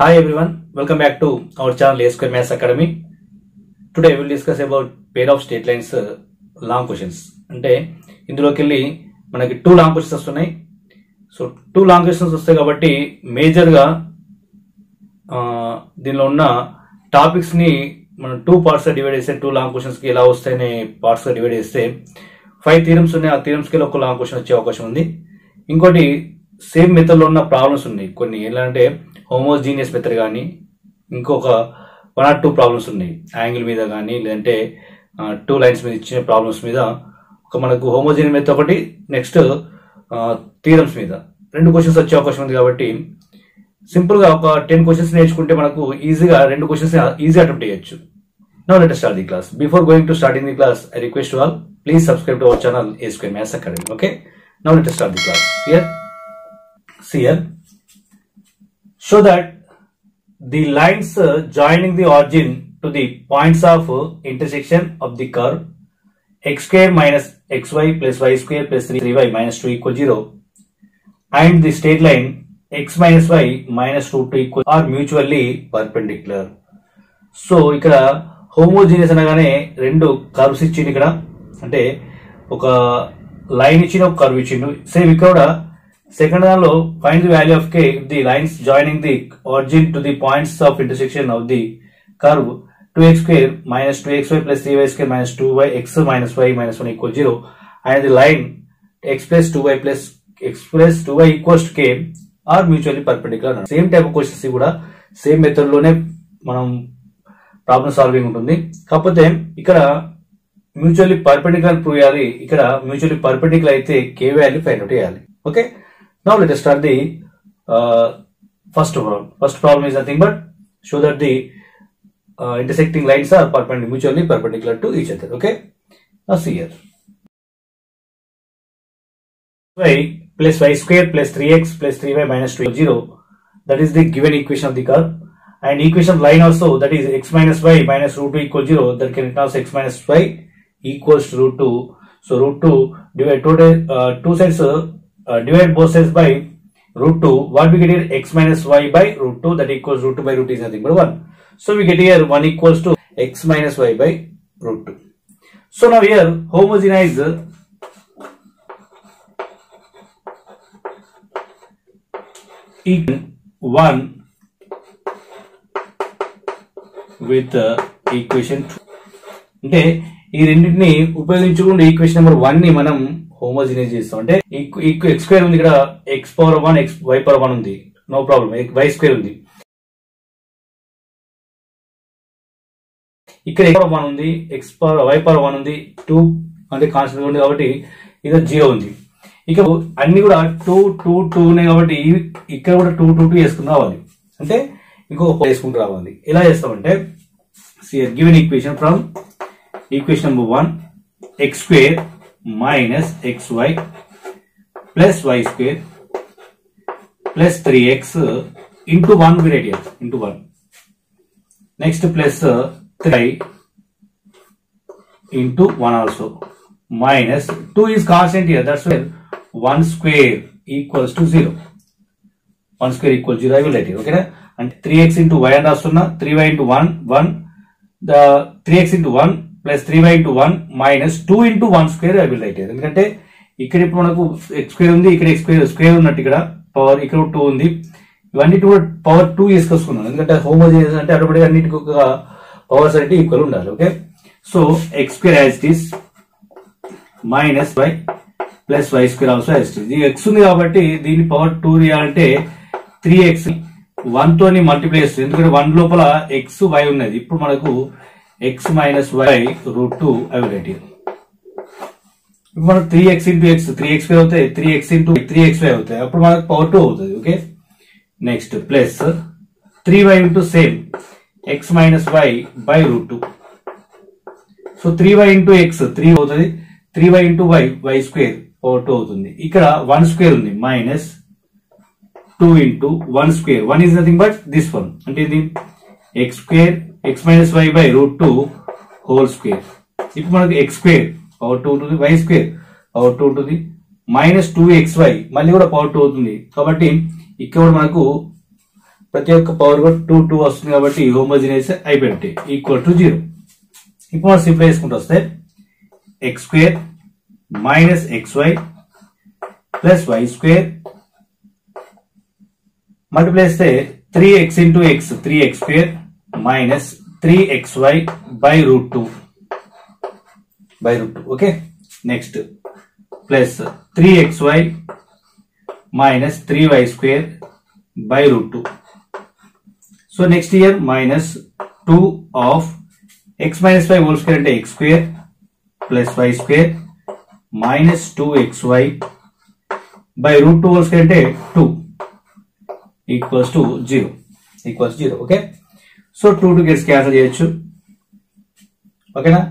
Hi everyone, welcome back to our channel A Square Maths Academy. Today we will discuss about pair of straight lines uh, long questions. అంటే ఇందులోకి వెళ్ళి మనకి two long questions వస్తున్నాయి so two long questions వస్తాయి కాబట్టి మేజర్గా దీనిలో ఉన్న టాపిక్స్ని మనం టూ పార్ట్స్గా డివైడ్ చేస్తే టూ లాంగ్ క్వశ్చన్స్కి ఎలా వస్తాయనే పార్ట్స్గా డివైడ్ చేస్తే ఫైవ్ థీరమ్స్ ఉన్నాయి ఆ థీరమ్స్కి ఒక లాంగ్ క్వశ్చన్ వచ్చే అవకాశం ఉంది ఇంకోటి సేమ్ మెథడ్లో ఉన్న ప్రాబ్లమ్స్ ఉన్నాయి. కొన్ని ఎలా అంటే హోమోజీనియస్ మెథడ్ కానీ ఇంకొక వన్ ఆర్ టూ ప్రాబ్లమ్స్ ఉన్నాయి. యాంగిల్ మీద కానీ లేదంటే టూ లైన్స్ మీద ఇచ్చిన ప్రాబ్లమ్స్ మీద ఒక మనకు హోమోజీనియస్ మెథడ్ ఒకటి నెక్స్ట్ థీరమ్స్ మీద. రెండు క్వశ్చన్స్ వచ్చే అవకాశం ఉంది కాబట్టి సింపుల్గా ఒక టెన్ క్వశ్చన్స్ నేర్చుకుంటే మనకు ఈజీగా రెండు క్వశ్చన్స్ ఈజీగా అటెంప్ట్ చేయొచ్చు. Now let start the class before going to start in the class I request all please subscribe to our channel A square maths academy okay now let start the class clear here so that the lines joining the origin to the points of intersection of the curve x square minus xy plus y square plus 3y minus 2 equal 0 and the straight line x minus y minus root 2 equal are mutually perpendicular so ఇక్కడ homogeneous అనగానే రెండు curves ఇచ్చిండు ఇక్కడ అంటే ఒక line ఇచ్చిన ఒక curve ఇచ్చిండు సేమ్ ఇక్కడ కూడా సెకండ్ దానిలో find the value of k the lines joining the origin to the points of intersection of the curve two x square minus two x y plus three y square minus two y x minus y minus one equal zero and the line x plus two y plus x plus two y equals k are mutually perpendicular same type of questions కూడా same మెథడ్లోనే మనం problem solving ఉంటుంది. కాకపోతే ఇక్కడ mutually perpendicular prove చేయాలి. ఇక్కడ mutually perpendicular అయితే కే value find out చేయాలి. Okay Now let us start the uh, first problem. First problem is nothing but show that the uh, intersecting lines are perpendicular, mutually perpendicular to each other. Okay. Now see here. y plus y square plus 3x plus 3y minus 2 0 that is the given equation of the curve and equation of line also that is x minus y minus root 2 equals 0 that can announce x minus y equals to root 2 so root 2 divided total uh, two sides uh, uh, divide both sides by root 2 what we get here x minus y by root 2 that equals root 2 by root is nothing but 1 so we get here 1 equals to x minus y by root 2 so now here homogenize equal 1 with uh, equation 2 అంటే ఈ రెండింటిని ఉపయోగించుకుంటే equation number one ని మనం homogenize చేస్తాం అంటే x square ఉంది ఇక్కడ x power one x y power one ఉంది. నో ప్రాబ్లం వై స్క్వేర్ ఉంది. ఇక్కడ ఎక్స్ పవర్ వన్ ఉంది x power y power one ఉంది టూ అంటే కాన్స్టెంట్ ఉంది కాబట్టి ఇది జీరో ఉంది. ఇక అన్ని కూడా టూ టూ టూ ఉన్నాయి కాబట్టి ఇక్కడ కూడా టూ టూ టూ వేసుకుని రావాలి. అంటే ఇంకొక వేసుకుంటూ రావాలి. ఎలా చేస్తామంటే given equation from equation number one x square minus xy plus y square plus 3x into 1 gradient into 1 next plus 3 into 1 also. Minus 2 is constant here that's where 1 square equals to 0 1 square equals 0 I will write okay and 3x into y and also 3y into 1 1 the 3x into 1 plus three by two one minus two into one square I will write ఎందుకంటే ఇక్కడ ఇప్పుడు మనకు X square ఉంది ఇక్కడ X square square ఉన్నట్టు ఇక్కడ power ఇక్కడ two ఉంది. ఇవన్నీ కూడా పవర్ టూ వేసుకొసుకున్నాను ఎందుకంటే హోమోజీనియస్ అంటే అటువంటి అన్నిటికి ఒక పవర్స్ అంటే ఈక్వల్ ఉండాలి okay so x square as it minus y plus y square also as it ఇది ఎక్స్ ఉంది కాబట్టి దీని పవర్ టూ అంటే త్రీ ఎక్స్ వన్ తోని మల్టిప్లై చేస్తుంది. ఎందుకంటే వన్ లోపల ఎక్స్ వై ఉన్నది. ఇప్పుడు మనకు X minus Y root two అవి రైట్ ఇప్పుడు మనకు three X into X three X Y అవుతాయి three X into three X Y అవుతాయి అప్పుడు మనకు పవర్ టూ అవుతుంది okay next plus three Y into same X minus Y by root two so three Y into X three అవుతుంది three Y into Y Y square power two అవుతుంది ఇక్కడ one square ఉంది minus two into one square one is nothing but this one అంటే ఇది X square x minus y by root two whole square ఇప్పుడు మనకు X square power two ఉంటుంది y square power two ఉంటుంది minus two x y మళ్ళీ కూడా power two అవుతుంది. కాబట్టి ఇక్కడ మనకు ప్రతి ఒక్క పవర్ కూడా టూ టూ వస్తుంది కాబట్టి హోమోజినైజ్ అయిపోయింది. ఈక్వల్ టు జీరో ఇప్పుడు మనం సింప్లై చేసుకుంటూ వస్తే x square minus x y plus y square multiply చేస్తే three x into x three x square minus 3xy by root 2 by root 2 okay? Next. Plus 3xy minus 3y square by root 2 so next here minus 2 of x minus 5 whole square into x square plus y square minus 2xy by root 2 whole square into 2 equals to 0 equals 0 okay? so two two gets cancel చేయొచ్చు ఓకేనా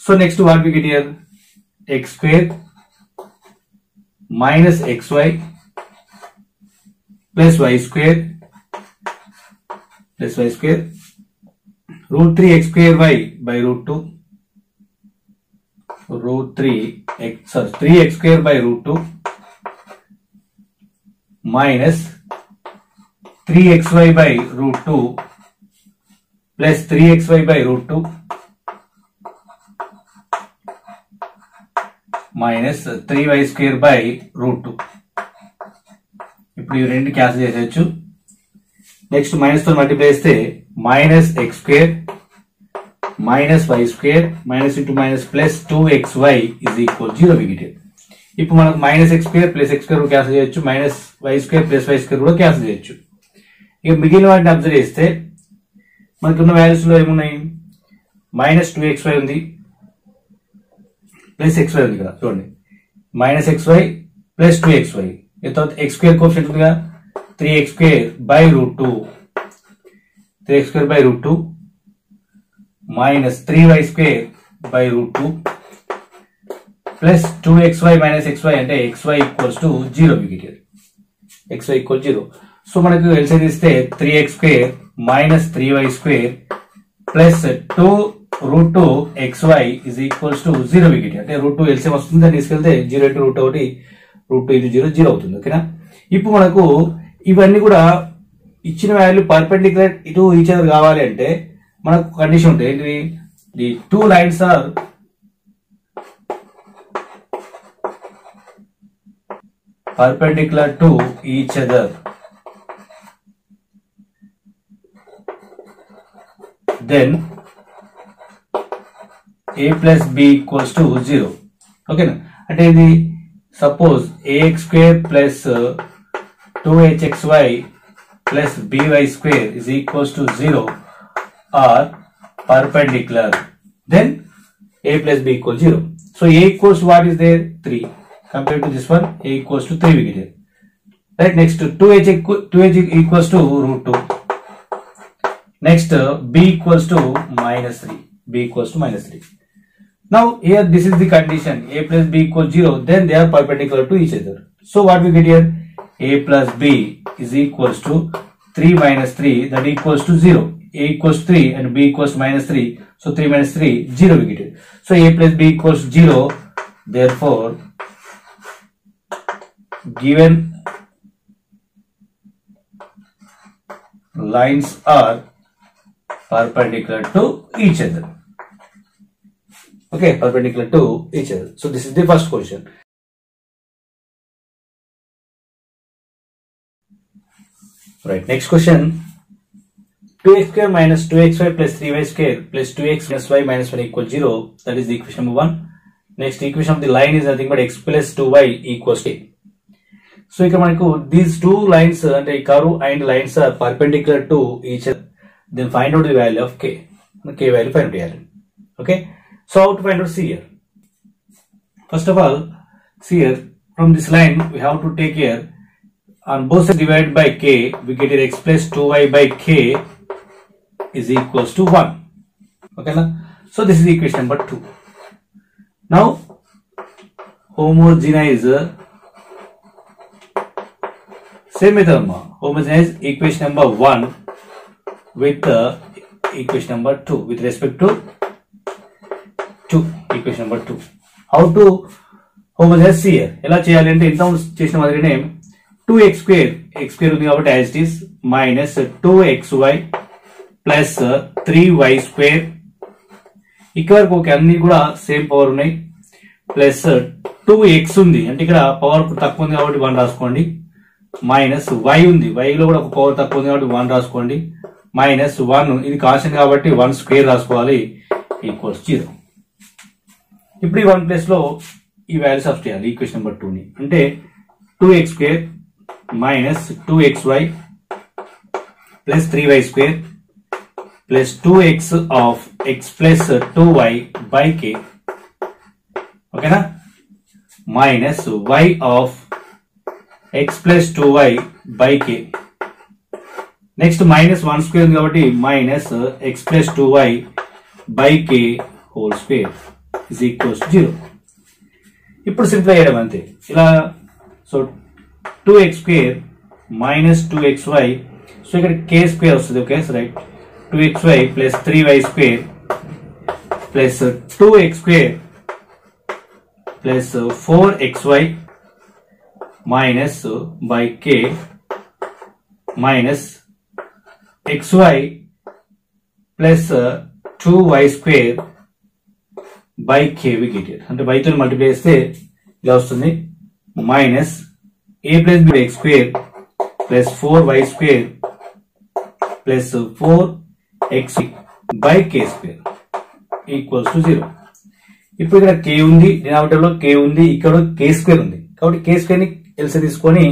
so next what we get here x square minus x y plus y square plus y square root three x square y by root two root three x sorry three x square by root two minus three x y by root two plus three x y by root two minus three y square by root two ఇప్పుడు ఈ రెండు cancel చేసేయచ్చు next minus తో multiply చేస్తే minus x square minus y square minus into minus plus two x y is equal zero విగిటెడ్ ఇప్పుడు మనకు minus x square plus x square cancel చేయొచ్చు minus y square plus y square కూడా cancel చేయొచ్చు ఇక మిగిలిన వాటిని observe చేస్తే మనకి ఉన్న వాల్యూస్ లో ఏమున్నాయి మైనస్ టూ ఎక్స్ వై ఉంది ప్లస్ ఎక్స్ వై ఉంది కదా చూడండి minus x y plus two x y తర్వాత ఎక్స్ స్క్వేర్ కోఫిషియంట్ ఉందిగా three x square by root two three x square by root two minus three y square by root two plus two x y minus x y అంటే x y equals to zero విగిటెడ్ X y equal zero so మనకు LC తీస్తే three x square minus three y square plus two root two x y is equals to zero wicket అంటే root two LC వస్తుంది దాన్ని తీసుకెళ్తే zero into root ఒకటి root two into zero zero అవుతుంది ఓకేనా ఇప్పుడు మనకు ఇవన్నీ కూడా ఇచ్చిన వాల్యూ పర్పెండిక్యులర్ ఇటు ఈచ్ అదర్ కావాలి అంటే మనకు కండిషన్ ఉంటుంది ఏంటి the two lines are perpendicular to each other. then a plus b equals to 0 ఓకేనా అంటే ఇది suppose ax square plus two h x y plus b y square is equals to zero or perpendicular then a plus b equals 0. So a equals what is there? 3. Compared to this one, a equals to 3 we get here. Right, next 2h, equ- 2h equals to root 2. Next uh, b equals to minus 3. b equals to minus 3. Now here this is the condition a plus b equals 0 then they are perpendicular to each other. So what we get here a plus b is equals to 3 minus 3 that equals to 0. a equals 3 and b equals minus 3 so 3 minus 3 0 we get it. So a plus b equals 0 therefore given lines are perpendicular to each other. Okay, perpendicular to each other. So this is the first question. Right, next question. 2x square minus 2xy plus 3y square plus 2x minus y minus 1 equals 0. That is the equation number 1. Next equation of the line is nothing but x plus 2y equals a. So these two lines, curve and lines are perpendicular to each other. then find out the value of k. The k value find out here. Okay. So how to find out C here? First of all, c here from this line we have to take here on both sides divided by k we get here x plus 2y by k is equals to 1. Okay na? So this is equation number 2. Now homogenize same method homogenize equation number 1 with uh, equation number 2 with respect to 2 equation number 2 how to homogenize here ఎలా చేయాలి అంటే ఇంత చేసిన మాదిరినే two x square x square ఉంది కాబట్టి as it is minus two x y plus three y square ఇక్కడ వరకు okay అన్ని కూడా సేమ్ పవర్ ఉన్నాయి. ప్లస్ టూ ఎక్స్ ఉంది. అంటే ఇక్కడ పవర్ తక్కువ ఉంది కాబట్టి వన్ రాసుకోండి. మైనస్ వై ఉంది. వైలో లో కూడా ఒక పవర్ తక్కువ ఉంది కాబట్టి వన్ రాసుకోండి. Minus one. ఇది కాన్స్టెంట్ కాబట్టి వన్ స్క్వేర్ రాసుకోవాలి. Equals zero. ఇప్పుడు ఈ వన్ ప్లేస్లో ఈ వాల్యూ సబ్స్ చేయాలి. ఈక్వేషన్ నెంబర్ టూ ని. అంటే two x square minus two x y plus three y square plus two x of x plus two y by k ఓకేనా? Minus y of x plus two y by k next minus one square ఉంది కాబట్టి minus x plus two y by k whole square is equals zero ఇప్పుడు simply చేయడం అంతే. ఇలా so two x square minus two x y so ఇక్కడ k square వస్తుంది okay right two x y plus three y square plus two x square plus four x y minus by k minus xy plus two y square by KV వికెటెడ్ అంటే బైతో multiply చేస్తే ఇలా వస్తుంది. Minus A plus B x square plus four y square plus four x by k square equals to zero ఇప్పుడు ఇక్కడ కే ఉంది denominator కే ఉంది ఇక్కడ కే స్క్వేర్ ఉంది. కాబట్టి కే స్క్వేర్ని ఎల్సీ తీసుకొని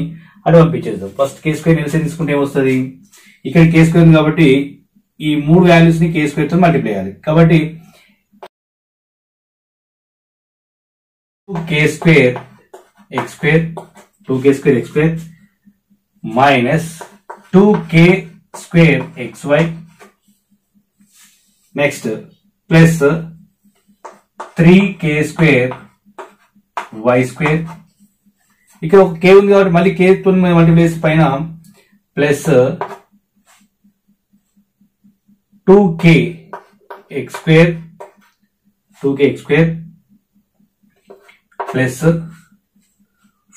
అటు పంపించేద్దాం. ఫస్ట్ కే స్క్వేర్ ఎల్సీ తీసుకుంటే ఏమొస్తుంది? ఇక్కడ కే స్క్వేర్ ఉంది కాబట్టి ఈ మూడు వాల్యూస్ని కే స్క్వేర్తో మల్టిప్లై చేయాలి. కాబట్టి k square x square two k square x square minus two k square x y next plus three k square y square ఇక్కడ ఒక కే ఉంది కాబట్టి మళ్ళీ కే తో మల్టిప్లై చేసి పైన plus two K X square two K X square plus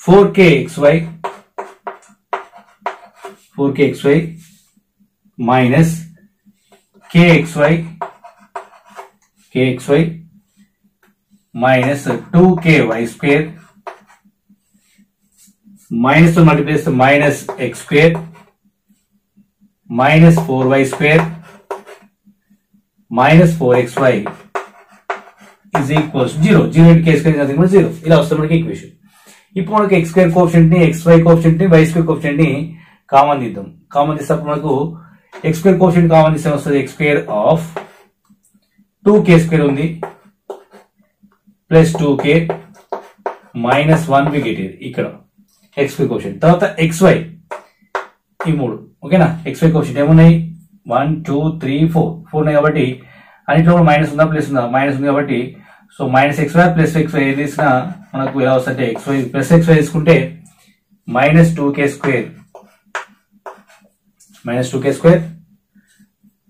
four K X Y four K X Y minus K X Y K X Y minus two K Y square minus multiplies minus X x minus four Y square minus four x y is equals zero zero into k square nothing కూడా zero ఇలా వస్తుంది మనకి equation ఇప్పుడు మనకి X square coefficient ని X why coefficient ని why square coefficient ని common తీద్దాం కామన్ తీసినప్పుడు మనకు ఎక్స్ స్క్వేర్ కోఫిషియంట్ కామన్ తీస్తే వస్తుంది x square of two k square ఉంది plus two k minus one వికెటెడ్ ఇక్కడ ఎక్స్ వై కోషన్ తర్వాత ఎక్స్ వై ఈ మూడు ఓకేనా ఎక్స్ వై కోషన్ ఏమున్నాయి one two three four. Four ఉన్నాయి కాబట్టి అన్నింటిలో కూడా మైనస్ ఉందా ప్లస్ ఉందా? మైనస్ ఉంది కాబట్టి so minus x y plus x y ఏది తీసినా మనకు ఎలా వస్తుంటే x y plus x y తీసుకుంటే minus two k square minus two k square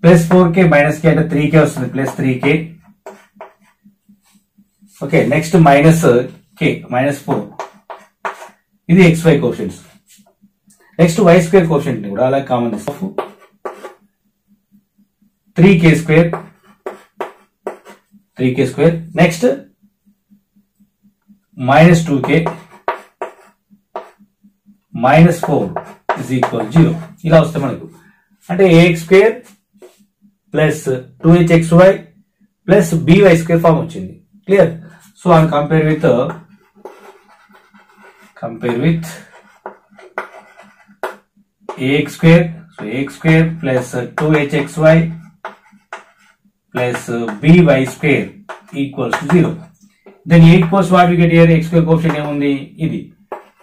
plus four k minus k అంటే త్రీ కే వస్తుంది. Plus three k okay next minus k minus four ఇది x y coefficients next y square coefficient కూడా అలా common three k square three k square next minus two k minus four is equal zero ఇలా వస్తాయి మనకు అంటే a x square plus two h x y plus b y square form వచ్చింది clear so and compare with compare with ax square so ax square plus uh, 2hxy plus uh, by square equals to 0 then a equals what we get here? X square coefficient ఏముంది? ఇది.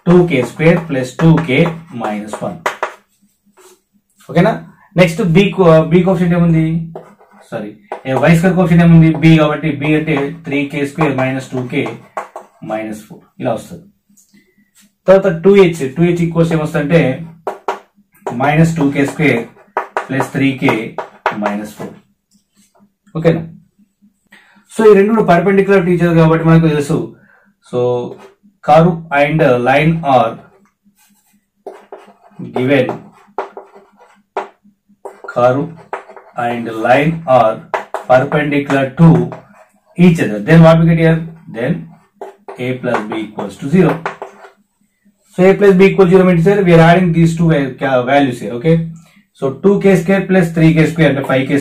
2k square plus 2k minus 1 ఓకేనా next b b coefficient uh, ఏముంది? Sorry y square coefficient ఏముంది? B కాబట్టి b అంటే three k square minus two k minus four ఇలా వస్తుంది. తర్వాత two h two h equals ఏమొస్తుందంటే minus two k square plus three k minus four ఓకేనా so ఈ రెండు పర్పెండిక్యులర్ టీచర్ కాబట్టి మనకు తెలుసు so curve and line are given curve and line are perpendicular to each other then what we get here then a plus b equals to 0 so a plus b equals 0 means here we are adding these two va- ca- values here okay so 2k square plus 3k square అంటే 5k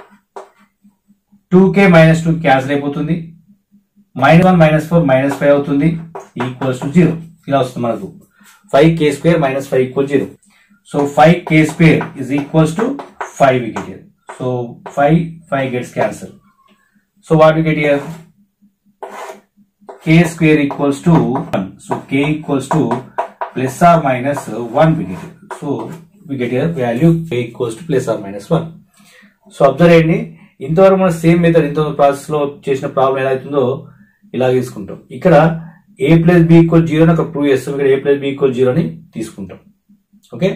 2k minus two cancel అయిపోతుంది minus one minus four minus five అవుతుంది equals to zero ఇలా వస్తుంది మనకు five k square minus five equal zero so five k square is equals to five we get here so five five gets cancel so what we get here k square equals to 1. So k equals to plus or minus uh, 1 we get it. So we get here value k equals to plus or minus 1. So observe చేయండి ఇంతవరకు మనం same method ఇంత ప్రాసెస్లో చేసిన problem ఎలా అవుతుందో ఇలా తీసుకుంటాం. ఇక్కడ a plus b equal zero అక్కడ ప్రూవ్ చేస్తాం. ఇక్కడ a plus b equal zero అని తీసుకుంటాం. ఓకే